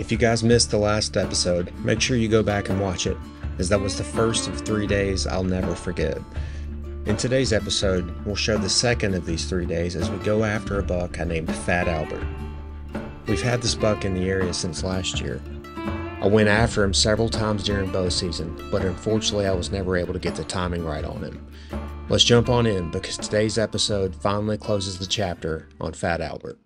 If you guys missed the last episode, make sure you go back and watch it, as that was the first of three days I'll never forget. In today's episode, we'll show the second of these three days as we go after a buck I named Fat Albert. We've had this buck in the area since last year. I went after him several times during bow season, but unfortunately I was never able to get the timing right on him. Let's jump on in because today's episode finally closes the chapter on Fat Albert.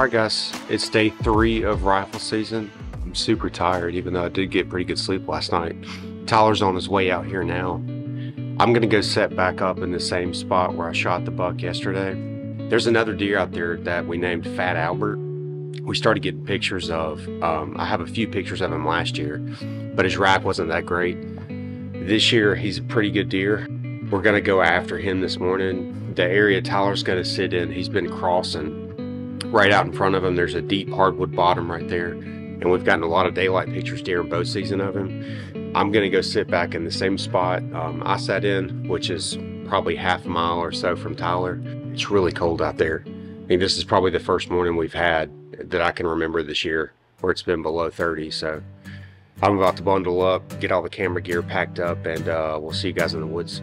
All right, guys, it's day three of rifle season. I'm super tired, even though I did get pretty good sleep last night. Tyler's on his way out here now. I'm gonna go set back up in the same spot where I shot the buck yesterday. There's another deer out there that we named Fat Albert. We started getting pictures of. Um, I have a few pictures of him last year, but his rack wasn't that great. This year, he's a pretty good deer. We're gonna go after him this morning. The area Tyler's gonna sit in, he's been crossing right out in front of him. There's a deep hardwood bottom right there. And we've gotten a lot of daylight pictures during bow season of him. I'm going to go sit back in the same spot um, i sat in which is probably half a mile or so from tyler. It's really cold out there. I mean this is probably the first morning we've had that i can remember this year where it's been below 30 so i'm about to bundle up get all the camera gear packed up and uh, we'll see you guys in the woods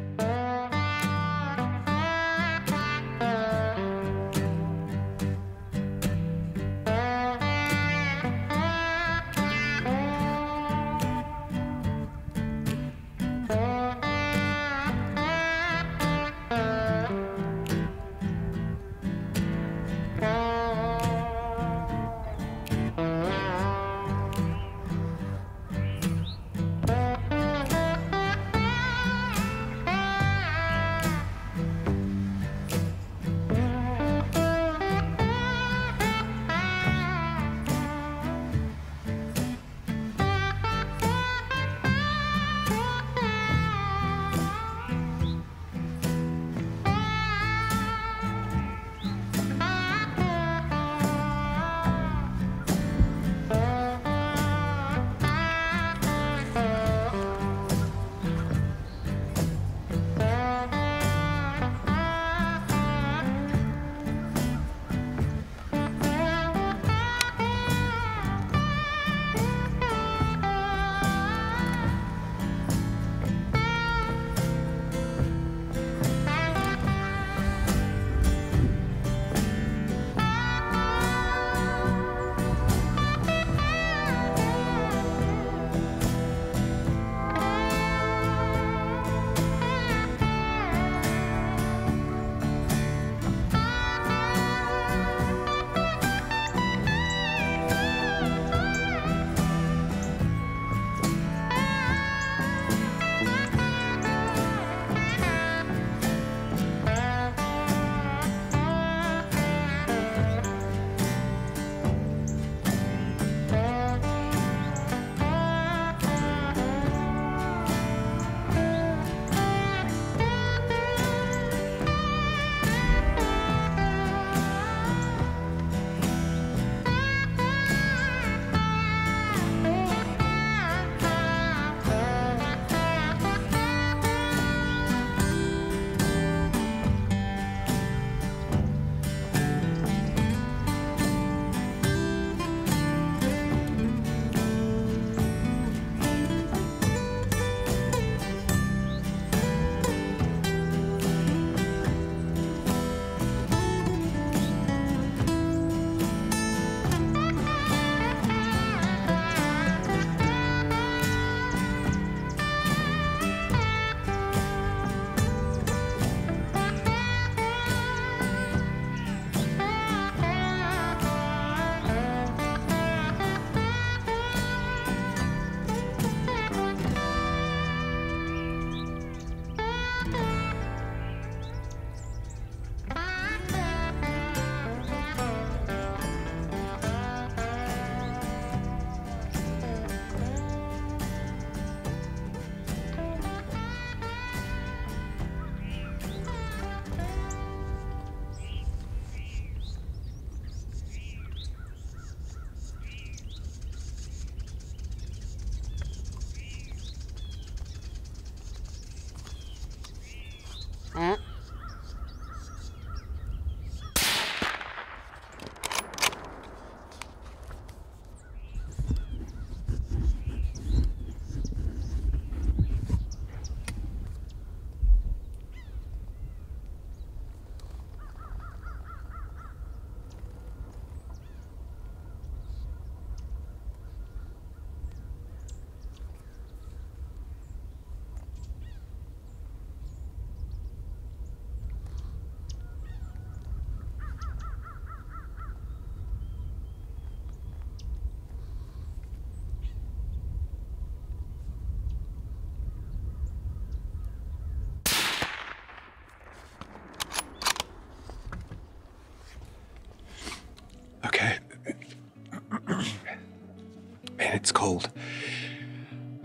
man, it's cold.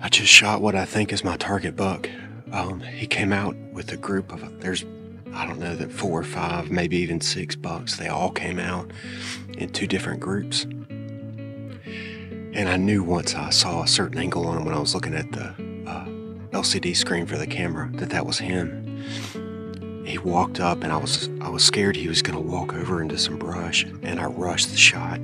I just shot what I think is my target buck. Um, he came out with a group of, there's, I don't know, that four or five, maybe even six bucks. They all came out in two different groups. And I knew once I saw a certain angle on him when I was looking at the uh, LCD screen for the camera that that was him. He walked up, and I was I was scared he was going to walk over into some brush, and I rushed the shot.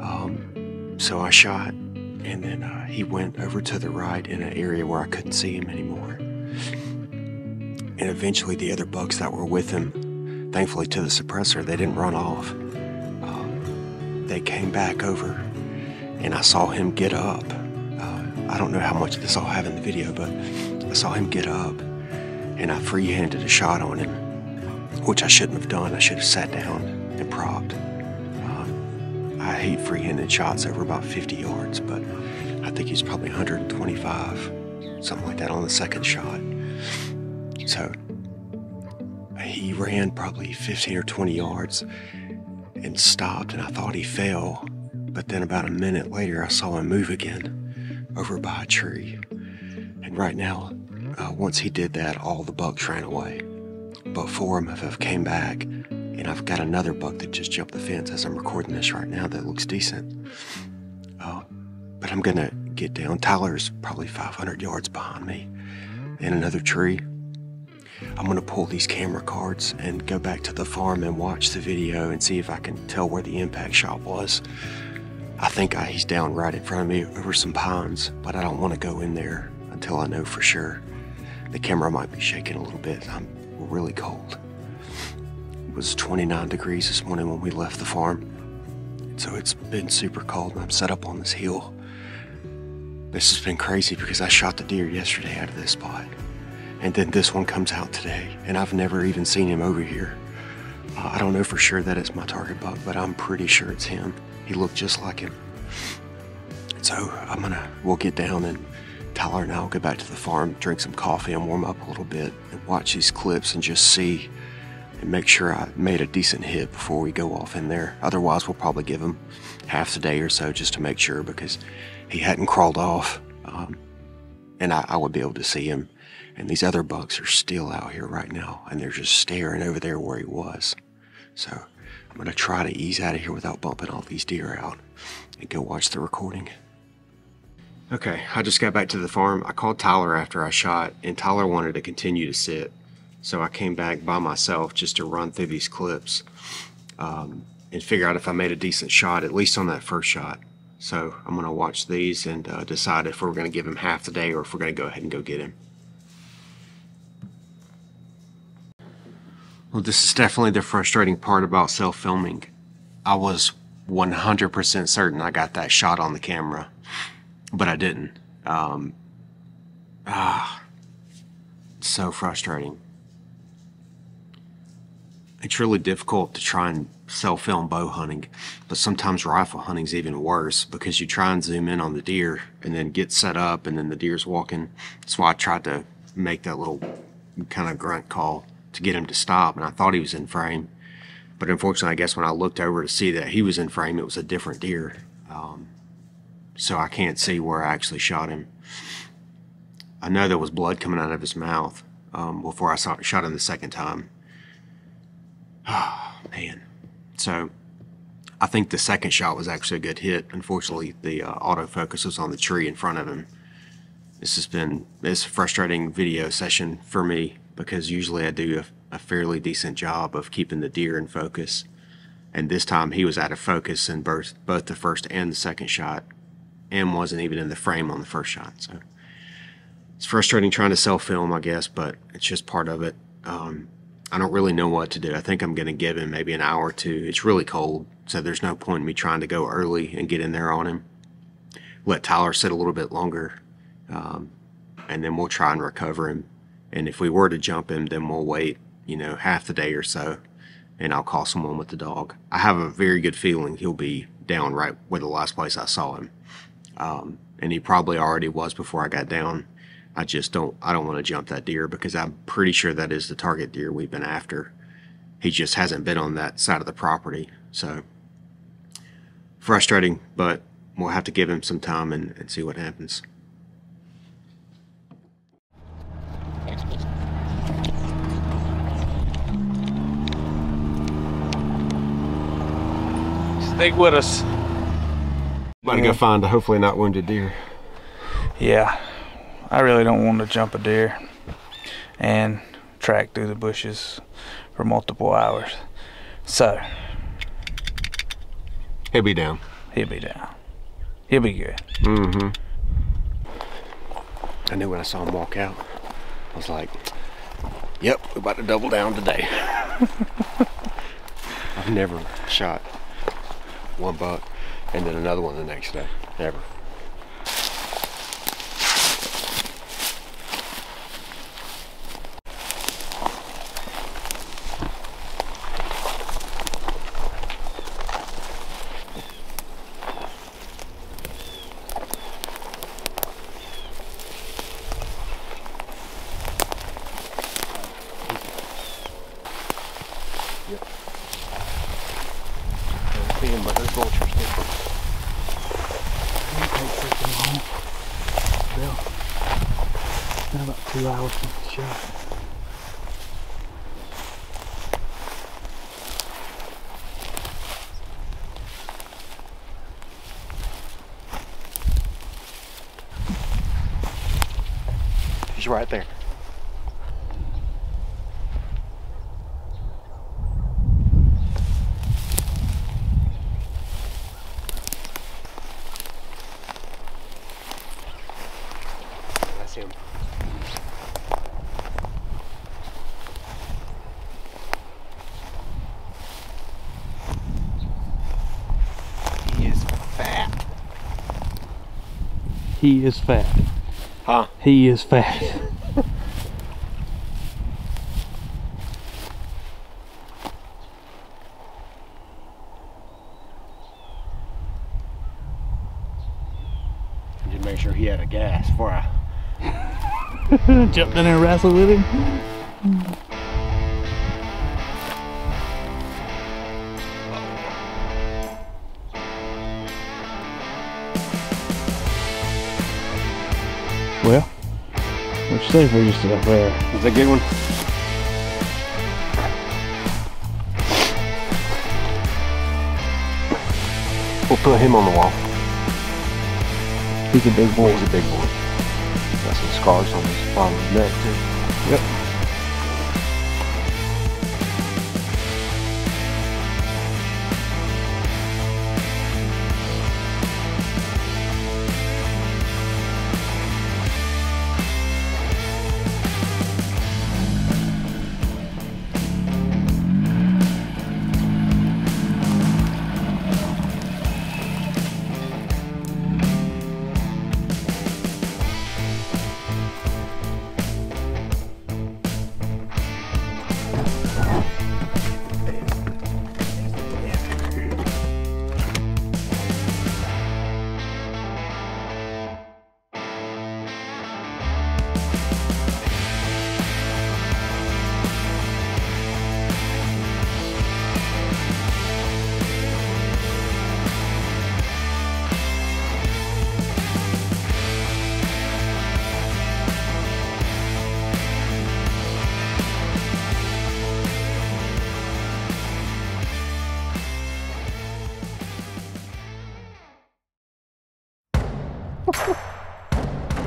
Um, so I shot, and then uh, he went over to the right in an area where I couldn't see him anymore. And eventually, the other bucks that were with him, thankfully to the suppressor, they didn't run off. Um, they came back over, and I saw him get up. Uh, I don't know how much this I'll have in the video, but I saw him get up and I free-handed a shot on him, which I shouldn't have done. I should have sat down and propped. I hate free-handed shots over about 50 yards, but I think he's probably 125, something like that on the second shot. So he ran probably 15 or 20 yards and stopped, and I thought he fell. But then about a minute later, I saw him move again over by a tree. And right now, uh, once he did that, all the bucks ran away. But four of them have came back, and I've got another buck that just jumped the fence as I'm recording this right now that looks decent. Uh, but I'm gonna get down. Tyler's probably 500 yards behind me in another tree. I'm gonna pull these camera cards and go back to the farm and watch the video and see if I can tell where the impact shot was. I think I, he's down right in front of me over some pines, but I don't want to go in there until I know for sure. The camera might be shaking a little bit. I'm really cold. Was 29 degrees this morning when we left the farm. So it's been super cold and I'm set up on this hill. This has been crazy because I shot the deer yesterday out of this spot. And then this one comes out today and I've never even seen him over here. Uh, I don't know for sure that it's my target buck, but I'm pretty sure it's him. He looked just like him. So I'm gonna, we'll get down and Tyler and I will go back to the farm, drink some coffee, and warm up a little bit, and watch these clips and just see and make sure I made a decent hit before we go off in there. Otherwise, we'll probably give him half the day or so just to make sure because he hadn't crawled off, um, and I, I would be able to see him. And these other bucks are still out here right now, and they're just staring over there where he was. So I'm gonna try to ease out of here without bumping all these deer out and go watch the recording. Okay, I just got back to the farm. I called Tyler after I shot, and Tyler wanted to continue to sit. So I came back by myself just to run through these clips um, and figure out if I made a decent shot, at least on that first shot. So I'm going to watch these and uh, decide if we're going to give him half the day or if we're going to go ahead and go get him. Well, this is definitely the frustrating part about self filming. I was 100% certain I got that shot on the camera but I didn't. Um, ah, so frustrating. It's really difficult to try and self film bow hunting, but sometimes rifle hunting's even worse because you try and zoom in on the deer and then get set up and then the deer's walking. That's why I tried to make that little kind of grunt call to get him to stop, and I thought he was in frame. But unfortunately, I guess when I looked over to see that he was in frame, it was a different deer. Um, so I can't see where I actually shot him. I know there was blood coming out of his mouth um, before I saw, shot him the second time. Oh, man. So I think the second shot was actually a good hit. Unfortunately, the uh, autofocus was on the tree in front of him. This has been this frustrating video session for me because usually I do a, a fairly decent job of keeping the deer in focus. And this time he was out of focus in both, both the first and the second shot and wasn't even in the frame on the first shot. So it's frustrating trying to self film, I guess, but it's just part of it. Um, I don't really know what to do. I think I'm going to give him maybe an hour or two. It's really cold, so there's no point in me trying to go early and get in there on him. Let Tyler sit a little bit longer, um, and then we'll try and recover him. And if we were to jump him, then we'll wait, you know, half the day or so, and I'll call someone with the dog. I have a very good feeling he'll be down right where the last place I saw him. Um, and he probably already was before I got down. I just don't I don't want to jump that deer because I'm pretty sure that is the target deer we've been after. He just hasn't been on that side of the property. So frustrating, but we'll have to give him some time and, and see what happens. Stick with us. About to go find a hopefully not wounded deer. Yeah, I really don't want to jump a deer and track through the bushes for multiple hours. So, He'll be down. he'll be down. He'll be good. Mm-hmm. I knew when I saw him walk out. I was like, "Yep, we're about to double down today." I've never shot one buck and then another one the next day, ever. See him, but there's vultures there. Been about two hours since the shot. He's right there. That's him. He is fat. He is fat. Huh? He is fat. Just make sure he had a gas before I Jumped in and wrestled with him. What you say for yourself there? Is that a good one? We'll put him on the wall. He's a big boy. He's a big boy. Got some scars on his bottom of his neck too. Yep.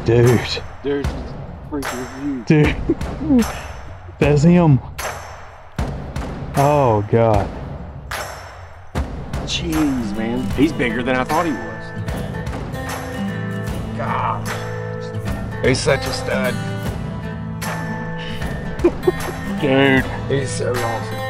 Dude, There's freaking view. dude. That's him. Oh, God. Jeez, man. He's bigger than I thought he was. God. He's such a stud. Dude. He's so awesome.